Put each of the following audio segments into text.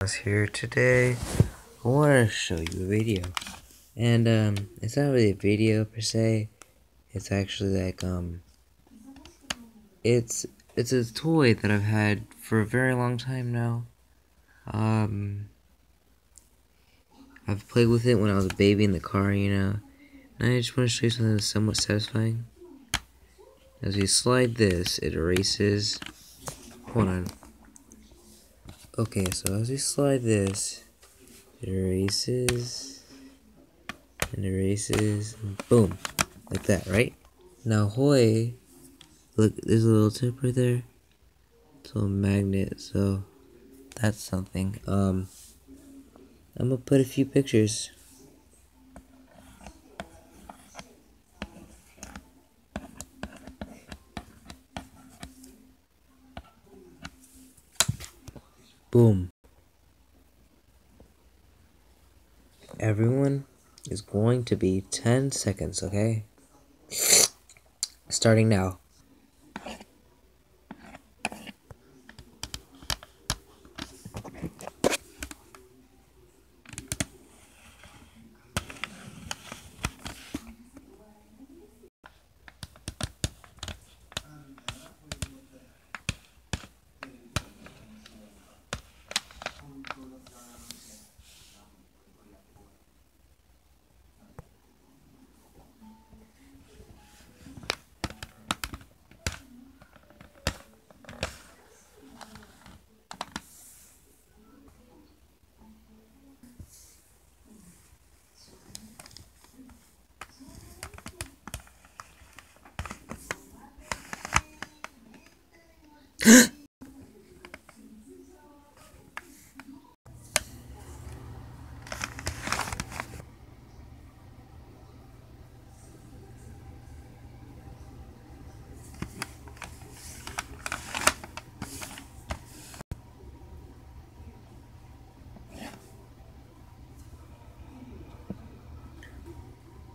Was here today. I want to show you a video. And, um, it's not really a video per se. It's actually like, um, it's, it's a toy that I've had for a very long time now. Um, I've played with it when I was a baby in the car, you know. And I just want to show you something that's somewhat satisfying. As you slide this, it erases. Hold on. Okay, so as we slide this, it erases and erases, and boom, like that, right? Now Hoi, look, there's a little tip right there. It's a magnet, so that's something. Um, I'm gonna put a few pictures. Boom. Everyone is going to be 10 seconds, okay? Starting now.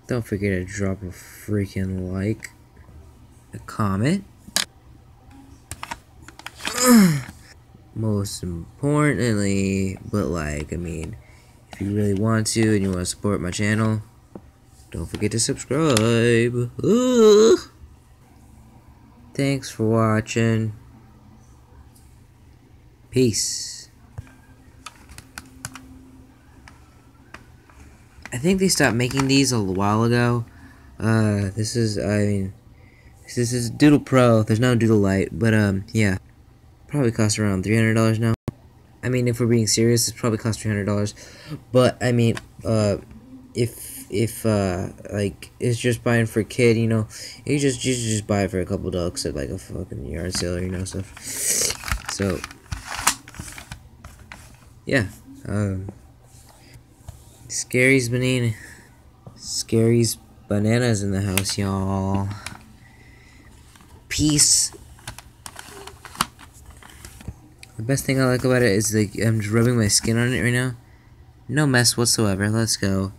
Don't forget to drop a freaking like, a comment. Most importantly, but like, I mean, if you really want to and you want to support my channel, don't forget to subscribe. Thanks for watching. Peace. Think they stopped making these a while ago. Uh, this is, I mean, this is Doodle Pro. There's no Doodle Lite, but, um, yeah. Probably costs around $300 now. I mean, if we're being serious, it's probably cost $300. But, I mean, uh, if, if, uh, like, it's just buying for a kid, you know, you just, you just buy it for a couple bucks at, like, a fucking yard sale, you know, stuff. So, yeah, um... Scaries banana. Scaries bananas in the house, y'all. Peace. The best thing I like about it is like I'm just rubbing my skin on it right now. No mess whatsoever. Let's go.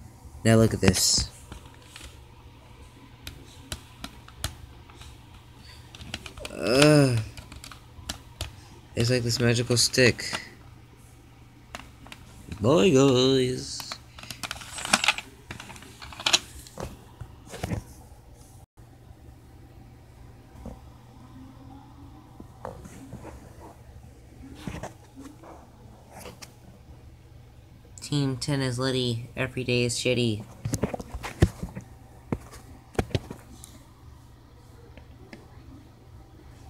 Now look at this. Ugh. It's like this magical stick. Bye guys. Team 10 is litty, every day is shitty.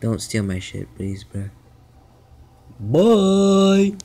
Don't steal my shit, please, bro. Bye!